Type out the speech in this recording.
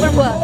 berbuah.